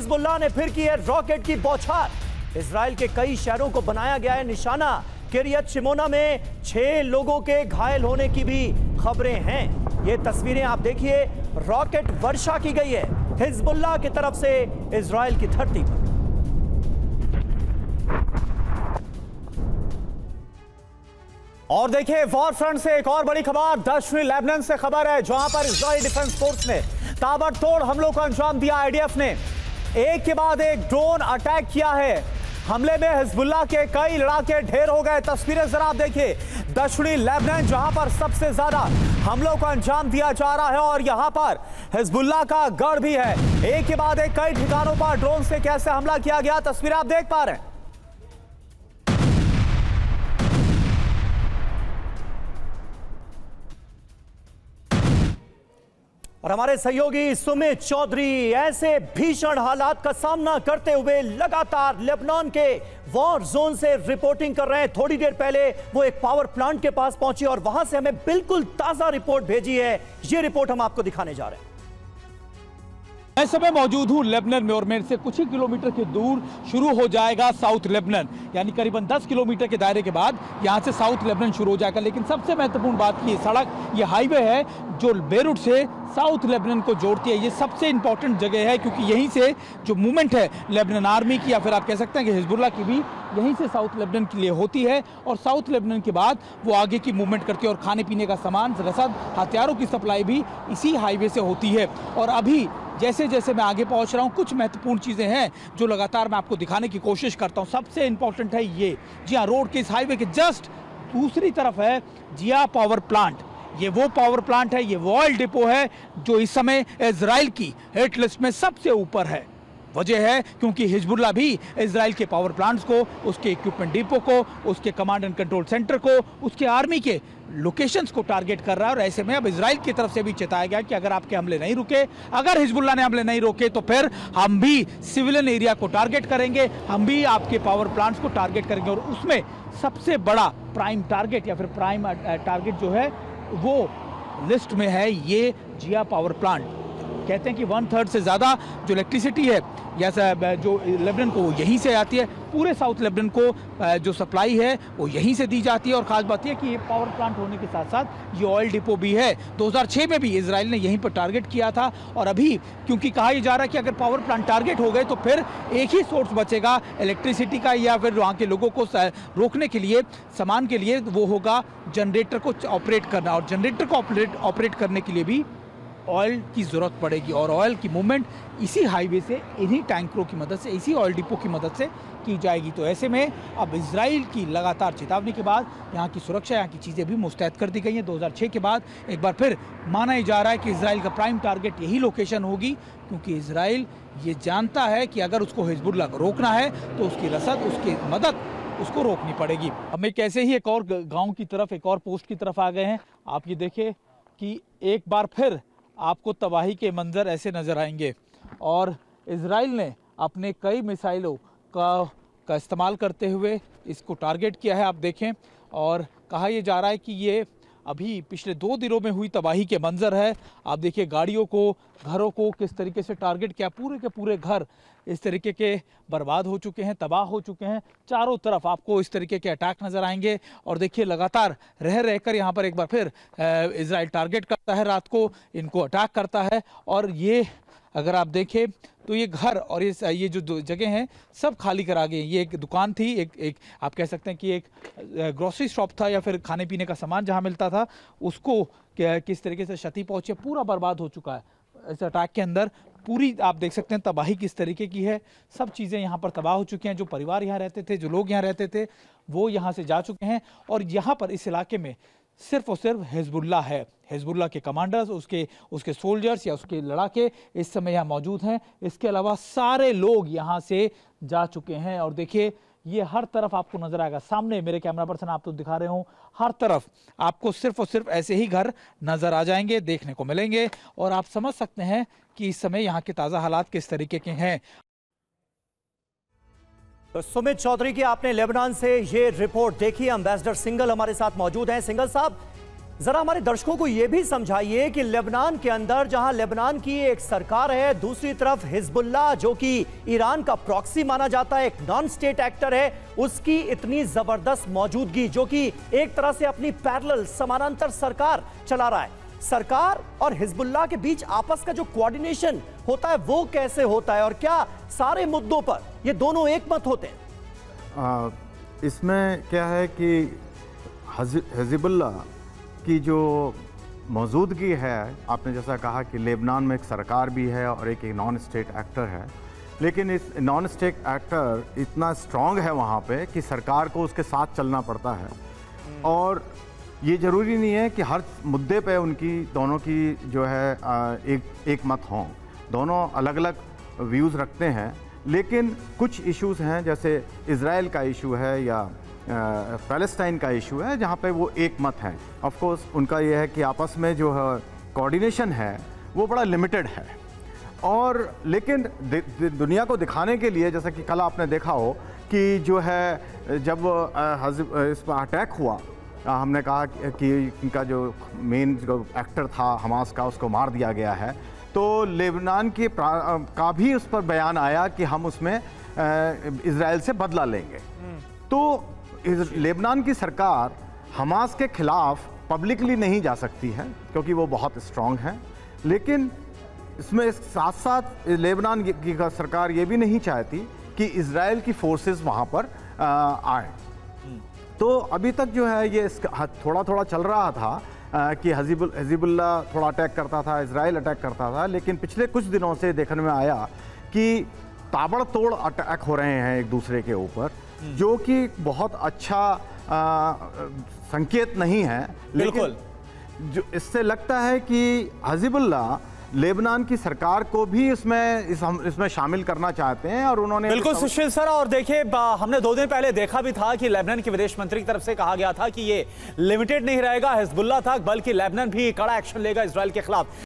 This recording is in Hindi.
हिजबुल्लाह ने फिर की है रॉकेट की बौछार। इसराइल के कई शहरों को बनाया गया है निशाना। किरियत शिमोना में छह लोगों के घायल होने की भी खबरें हैं। ये तस्वीरें आप देखिए, रॉकेट वर्षा की गई है हिजबुल्लाह की तरफ़ से इसराइल की धरती पर। और देखिए वॉर फ्रंट से एक और बड़ी खबर, दक्षिणी लेबनान से खबर है, जहाँ पर इसराइल डिफेंस फोर्स ने ताबड़तोड़ हमलों को अंजाम दिया आईडीएफ ने। एक के बाद एक ड्रोन अटैक किया है। हमले में हिजबुल्ला के कई लड़ाके ढेर हो गए। तस्वीरें जरा आप देखिए। दक्षिणी लेबनान, जहाँ पर सबसे ज़्यादा हमलों को अंजाम दिया जा रहा है और यहाँ पर हिजबुल्ला का गढ़ भी है। एक के बाद एक कई ठिकानों पर ड्रोन से कैसे हमला किया गया, तस्वीरें आप देख पा रहे हैं। और हमारे सहयोगी सुमित चौधरी ऐसे भीषण हालात का सामना करते हुए लगातार लेबनान के वॉर जोन से रिपोर्टिंग कर रहे हैं। थोड़ी देर पहले वो एक पावर प्लांट के पास पहुँची और वहाँ से हमें बिल्कुल ताज़ा रिपोर्ट भेजी है। ये रिपोर्ट हम आपको दिखाने जा रहे हैं। मैं समय मौजूद हूँ लेबनन में और मेरे से कुछ ही किलोमीटर की दूर शुरू हो जाएगा साउथ लेबनन। यानी करीबन 10 किलोमीटर के दायरे के बाद यहाँ से साउथ लेबनन शुरू हो जाएगा। लेकिन सबसे महत्वपूर्ण बात की सड़क, ये हाईवे है जो बेरूट से साउथ लेबनन को जोड़ती है। ये सबसे इंपॉर्टेंट जगह है क्योंकि यहीं से जो मूवमेंट है लेबनन आर्मी की या फिर आप कह सकते हैं कि हिजबुल्ला की भी, यहीं से साउथ लेबनन के लिए होती है और साउथ लेबनन के बाद वो आगे की मूवमेंट करती है और खाने पीने का सामान, रसद, हथियारों की सप्लाई भी इसी हाईवे से होती है। और अभी जैसे जैसे मैं आगे पहुँच रहा हूँ, कुछ महत्वपूर्ण चीज़ें हैं जो लगातार मैं आपको दिखाने की कोशिश करता हूँ। सबसे इंपॉर्टेंट है ये, जी हाँ रोड के इस हाईवे के जस्ट दूसरी तरफ़ है जिया पावर प्लांट ये वो पावर प्लांट है, ये वो ऑयल डिपो है जो इस समय इसराइल की हिट लिस्ट में सबसे ऊपर है। वजह है क्योंकि हिजबुल्ला भी इसराइल के पावर प्लांट्स को, उसके इक्विपमेंट डिपो को, उसके कमांड एंड कंट्रोल सेंटर को, उसके आर्मी के लोकेशंस को टारगेट कर रहा है। और ऐसे में अब इसराइल की तरफ़ से भी चेताया गया कि अगर आपके हमले नहीं रुके, अगर हिजबुल्ला ने हमले नहीं रोके तो फिर हम भी सिविलियन एरिया को टारगेट करेंगे, हम भी आपके पावर प्लांट्स को टारगेट करेंगे। और उसमें सबसे बड़ा प्राइम टारगेट या फिर प्राइम टारगेट जो है, वो लिस्ट में है ये जिया पावर प्लांट कहते हैं कि वन थर्ड से ज़्यादा जो इलेक्ट्रिसिटी है, या जो लेबनन को वो यहीं से आती है। पूरे साउथ लेबनन को जो सप्लाई है, वो यहीं से दी जाती है। और ख़ास बात यह कि ये पावर प्लांट होने के साथ साथ ये ऑयल डिपो भी है। 2006 में भी इसराइल ने यहीं पर टारगेट किया था। और अभी, क्योंकि कहा यह जा रहा है कि अगर पावर प्लांट टारगेट हो गए तो फिर एक ही सोर्स बचेगा इलेक्ट्रिसिटी का, या फिर वहाँ के लोगों को रोकने के लिए, सामान के लिए, वो होगा जनरेटर को ऑपरेट करना। और जनरेटर को ऑपरेट ऑपरेट करने के लिए भी ऑयल की ज़रूरत पड़ेगी और ऑयल की मूवमेंट इसी हाईवे से, इन्हीं टैंकरों की मदद से, इसी ऑयल डिपो की मदद से की जाएगी। तो ऐसे में अब इसराइल की लगातार चेतावनी के बाद यहाँ की सुरक्षा, यहाँ की चीज़ें भी मुस्तैद कर दी गई हैं। 2006 के बाद एक बार फिर माना ही जा रहा है कि इसराइल का प्राइम टारगेट यही लोकेशन होगी, क्योंकि इसराइल ये जानता है कि अगर उसको हिजबुल्ला रोकना है तो उसकी रसद, उसकी मदद उसको रोकनी पड़ेगी। अब मैं कैसे ही एक और गाँव की तरफ़, एक और पोस्ट की तरफ़ आ गए हैं। आप ये देखें कि एक बार फिर आपको तबाही के मंजर ऐसे नज़र आएँगे। और इसराइल ने अपने कई मिसाइलों का का इस्तेमाल करते हुए इसको टारगेट किया है, आप देखें। और कहा यह जा रहा है कि ये अभी पिछले दो दिनों में हुई तबाही के मंजर है। आप देखिए, गाड़ियों को, घरों को किस तरीके से टारगेट किया। पूरे के पूरे घर इस तरीके के बर्बाद हो चुके हैं, तबाह हो चुके हैं। चारों तरफ़ आपको इस तरीके के अटैक नज़र आएँगे। और देखिए, लगातार रह रहकर यहाँ पर एक बार फिर इसराइल टारगेट करता है रात को, इनको अटैक करता है। और ये अगर आप देखें तो ये घर और ये ये जो जगह हैं, सब खाली करा गए ये एक दुकान थी, एक एक, आप कह सकते हैं कि एक ग्रोसरी शॉप था या फिर खाने पीने का सामान जहाँ मिलता था, उसको किस तरीके से क्षति पहुँचे पूरा बर्बाद हो चुका है। इस अटैक के अंदर पूरी, आप देख सकते हैं, तबाही किस तरीके की है। सब चीज़ें यहाँ पर तबाह हो चुकी हैं, जो परिवार यहाँ रहते थे, जो लोग यहाँ रहते थे, वो यहाँ से जा चुके हैं और यहाँ पर इस इलाके में सिर्फ़ और सिर्फ़ हिजबुल्ला है। हिजबुल्ला के कमांडर्स उसके उसके सोल्जर्स या उसके लड़ाके इस समय यहाँ मौजूद हैं। इसके अलावा सारे लोग यहाँ से जा चुके हैं और देखिए, ये हर तरफ़ आपको नज़र आएगा। सामने मेरे कैमरा पर्सन आप तो दिखा रहे हो, हर तरफ़ आपको सिर्फ़ और सिर्फ़ ऐसे ही घर नज़र आ जाएँगे, देखने को मिलेंगे और आप समझ सकते हैं कि इस समय यहाँ के ताज़ा हालात किस तरीके के हैं। तो सुमित चौधरी की आपने लेबनान से ये रिपोर्ट देखी। एम्बेसडर सिंगल हमारे साथ मौजूद हैं। सिंगल साहब, जरा हमारे दर्शकों को यह भी समझाइए कि लेबनान के अंदर, जहाँ लेबनान की एक सरकार है, दूसरी तरफ़ हिजबुल्ला जो कि ईरान का प्रॉक्सी माना जाता है, एक नॉन स्टेट एक्टर है, उसकी इतनी ज़बरदस्त मौजूदगी, जो कि एक तरह से अपनी पैरल समानांतर सरकार चला रहा है। सरकार और हिजबुल्ला के बीच आपस का जो कोऑर्डिनेशन होता है वो कैसे होता है और क्या सारे मुद्दों पर ये दोनों एक मत होते हैं? आ, इसमें क्या है कि हिजबुल्ला की जो मौजूदगी है आपने जैसा कहा कि लेबनान में एक सरकार भी है और एक नॉन स्टेट एक्टर है लेकिन इस नॉन स्टेट एक्टर इतना स्ट्रांग है वहाँ पे कि सरकार को उसके साथ चलना पड़ता है। और ये ज़रूरी नहीं है कि हर मुद्दे पे उनकी, दोनों की जो है एक एक मत हों। दोनों अलग अलग व्यूज़ रखते हैं, लेकिन कुछ इश्यूज़ हैं, जैसे इसराइल का इशू है या पैलेस्टाइन का इशू है, जहाँ पे वो एक मत हैं। ऑफकोर्स उनका ये है कि आपस में जो है कोऑर्डिनेशन है, वो बड़ा लिमिटेड है। और, लेकिन दुनिया को दिखाने के लिए, जैसा कि कल आपने देखा हो कि जो है, जब इस पर अटैक हुआ हमने कहा कि इनका जो मेन जो एक्टर था हमास का उसको मार दिया गया है। तो लेबनान के का भी उस पर बयान आया कि हम उसमें इसराइल से बदला लेंगे। हम्म। तो लेबनान की सरकार हमास के खिलाफ पब्लिकली नहीं जा सकती है क्योंकि वो बहुत स्ट्रांग है। लेकिन इसमें साथ साथ लेबनान की सरकार ये भी नहीं चाहती कि इसराइल की फोर्सेस वहाँ पर आए। तो अभी तक जो है ये थोड़ा थोड़ा चल रहा था कि हजीबुल हजीबुल्ला थोड़ा अटैक करता था इसराइल अटैक करता था लेकिन पिछले कुछ दिनों से देखने में आया कि ताबड़तोड़ अटैक हो रहे हैं एक दूसरे के ऊपर जो कि बहुत अच्छा आ, संकेत नहीं है लेकिन जो इससे लगता है कि हजीबुल्ला लेबनान की सरकार को भी इसमें इस हम इसमें शामिल करना चाहते हैं और उन्होंने बिल्कुल सुशील सर और देखिए हमने दो दिन पहले देखा भी था कि लेबनान के विदेश मंत्री की तरफ़ से कहा गया था कि ये लिमिटेड नहीं रहेगा हिजबुल्ला था बल्कि लेबनान भी कड़ा एक्शन लेगा इसराइल के खिलाफ।